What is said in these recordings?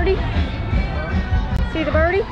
birdie? See the birdie?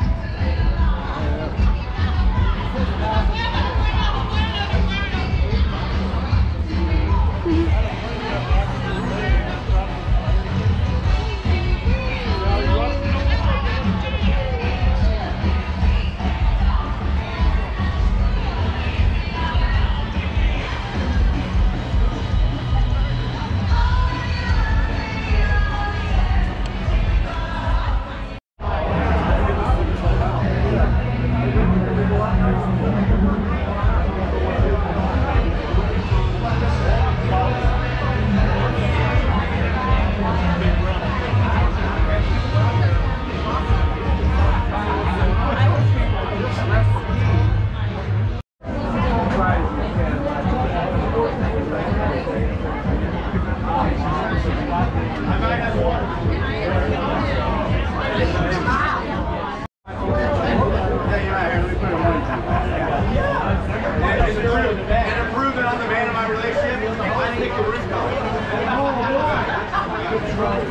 good try.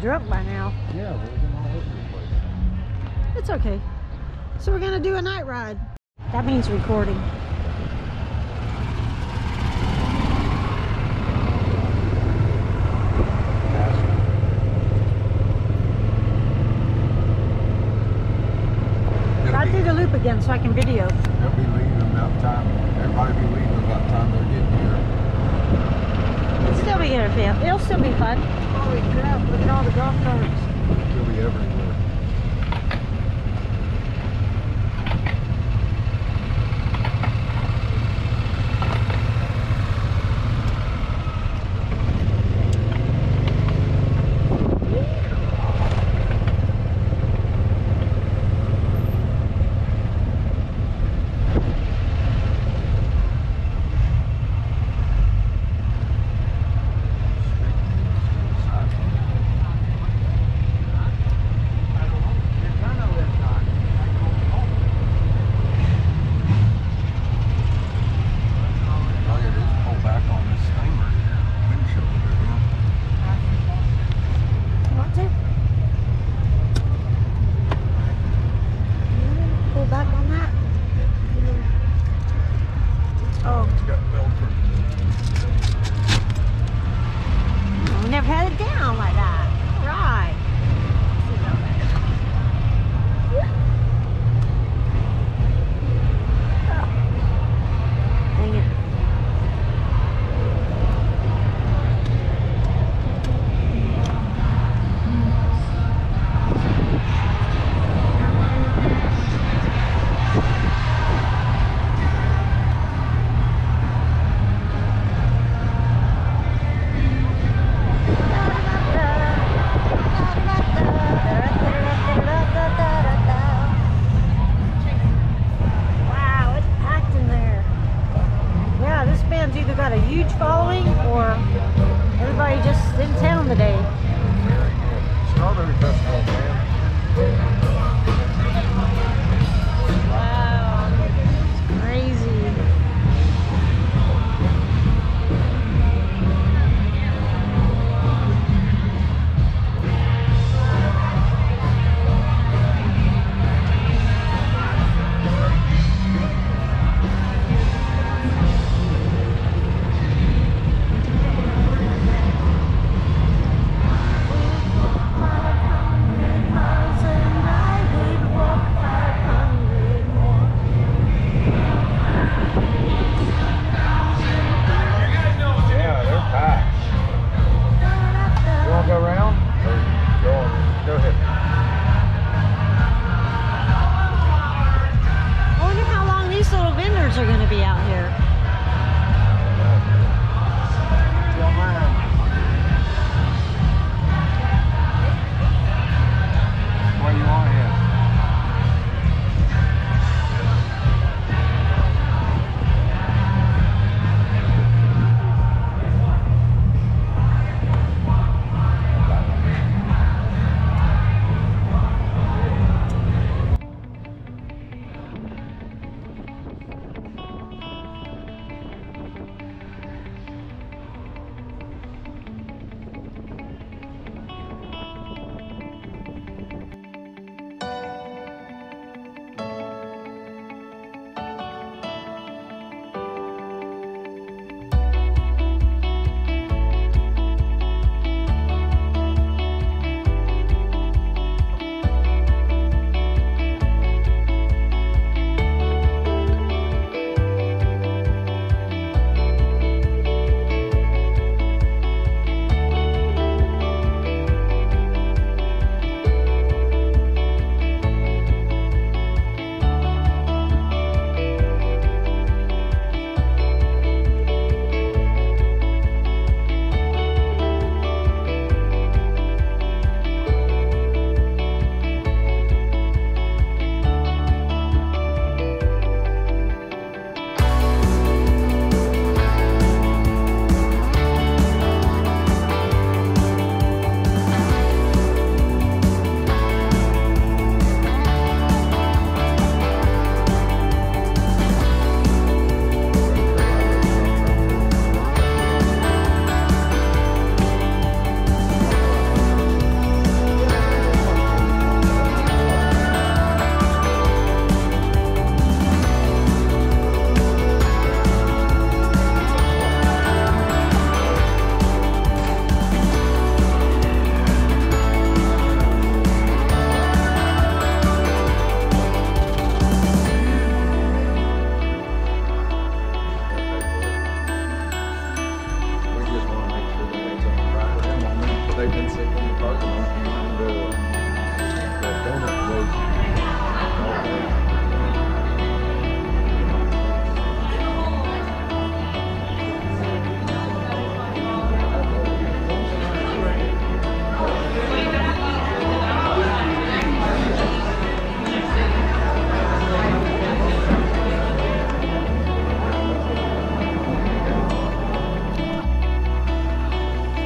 Drunk by now. Yeah, we're going all over the place. It's okay. So we're gonna do a night ride. That means recording. Ride through the loop again so I can video. They'll be leaving about time. Everybody be leaving about time they're getting here. It'll still be entertaining. It'll still be fun. Holy crap, look at all the golf carts. They'll be everywhere.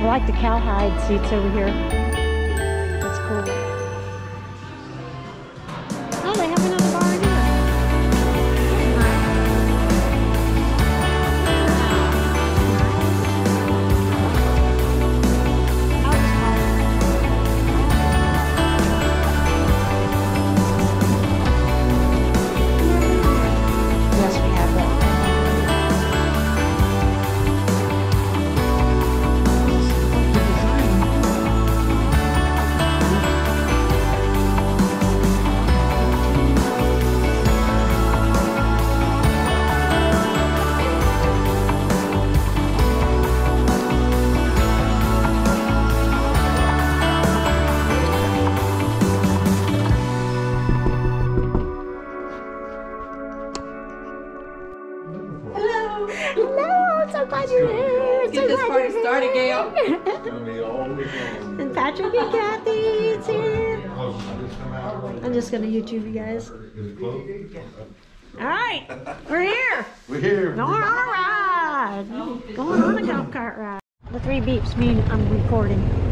I like the cowhide seats over here. gonna YouTube you guys. All right, we're here. We're here. Going on a ride. Going on a golf cart ride. The three beeps mean I'm recording.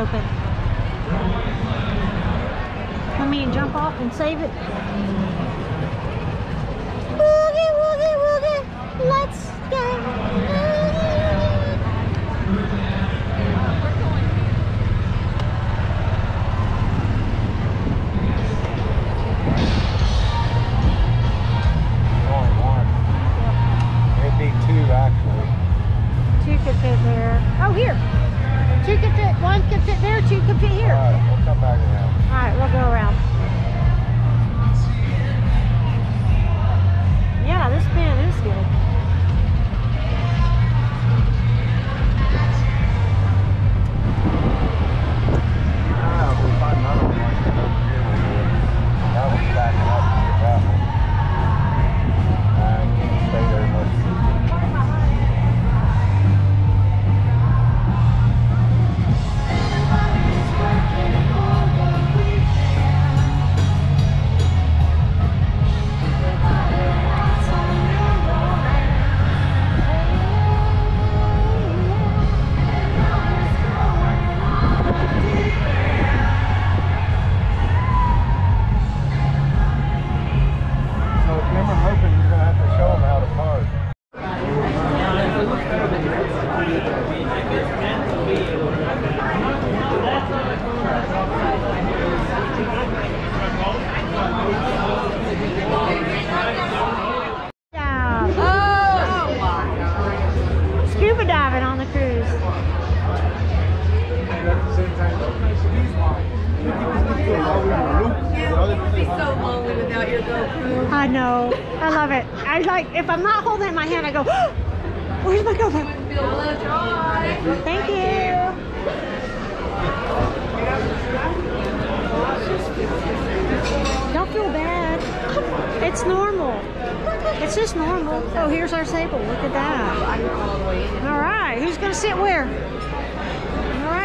Open. Come in, jump off and save it. Woogie, woogie, woogie. Let's go. It'd be two actually. Two could fit there. Oh, here. Two could fit. One can fit there. Two can fit here. Alright, we'll come back around. All right, we'll go around. I know. I love it. I like if I'm not holding it in my hand, I go, "Where's my GoPro?" Thank you. Don't feel bad. It's normal. It's just normal. Oh, here's our table. Look at that. All right. Who's going to sit where?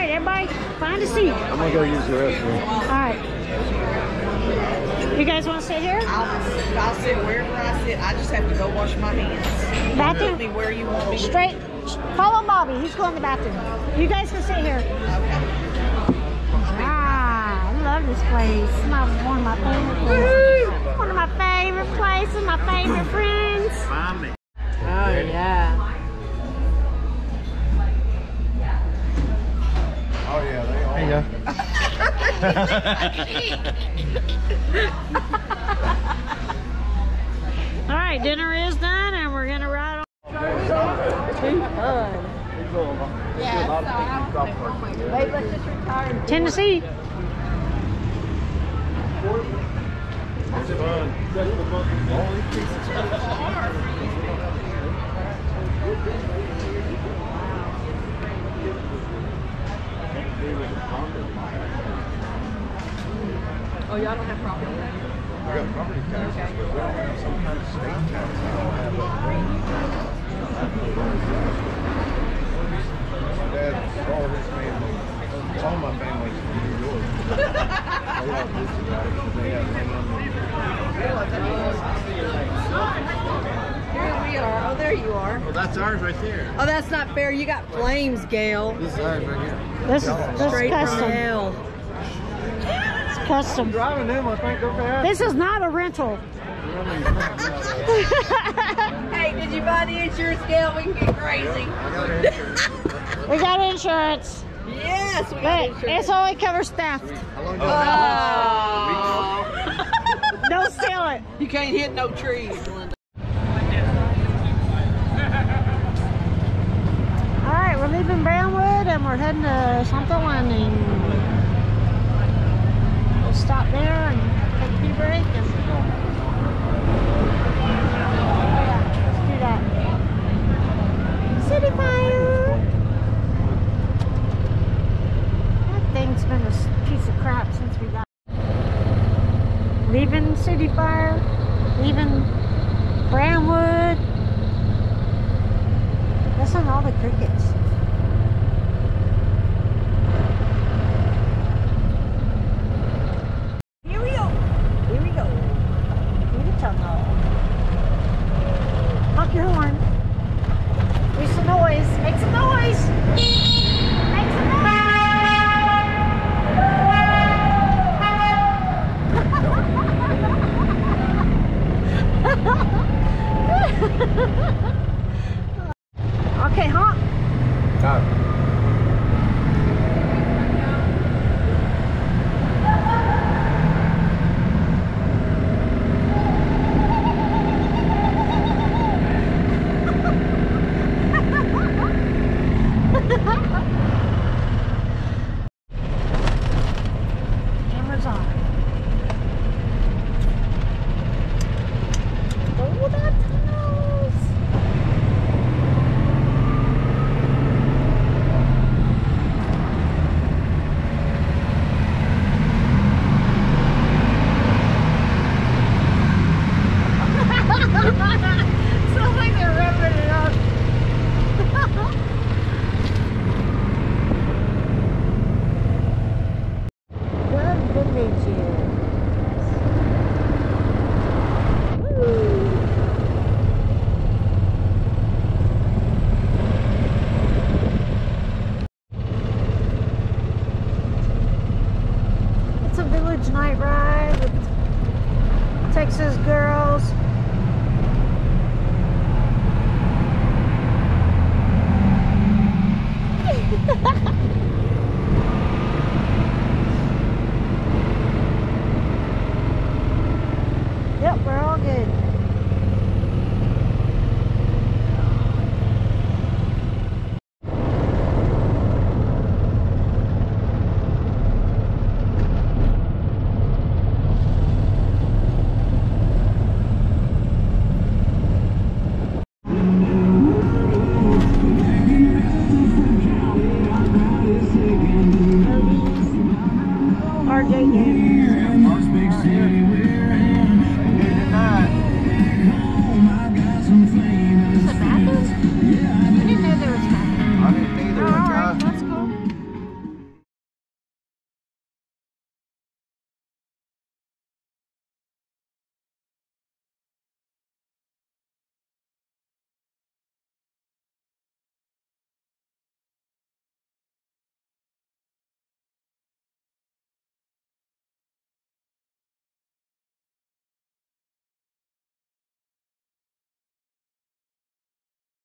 All right, everybody, find a seat. I'm gonna go use the restroom. All right. You guys want to sit here? I'll, I'll sit wherever I sit. I just have to go wash my hands. Put Bathroom? me where you want me. Straight. Follow Bobby. He's going to the bathroom. You guys can sit here. Okay. Ah, I love this place. It's my, one of my favorite places. One of my favorite places. My favorite friends. Oh yeah. There you All right, dinner is done, and we're gonna ride on. Wait, let's just retire. Tennessee. Oh, y'all don't have property. We got property taxes, but we don't have some kind of state tax. I don't have a- My dad, all his family, all my family's from New York. They live together they have land Here we are. Oh, there you are. Well, that's ours right there. Oh, that's not fair. You got flames, Gayle. This is ours right here. This is this is Straight from custom. hell. It's custom. Driving them, I think, okay. This is not a rental. Hey, did you buy the insurance, Gayle? We can get crazy. we got insurance, yes, we got but insurance. it's only covers theft. Oh. oh. Don't steal it. you can't hit no trees, Linda. All right, we're leaving Brownwood and we're heading to Santo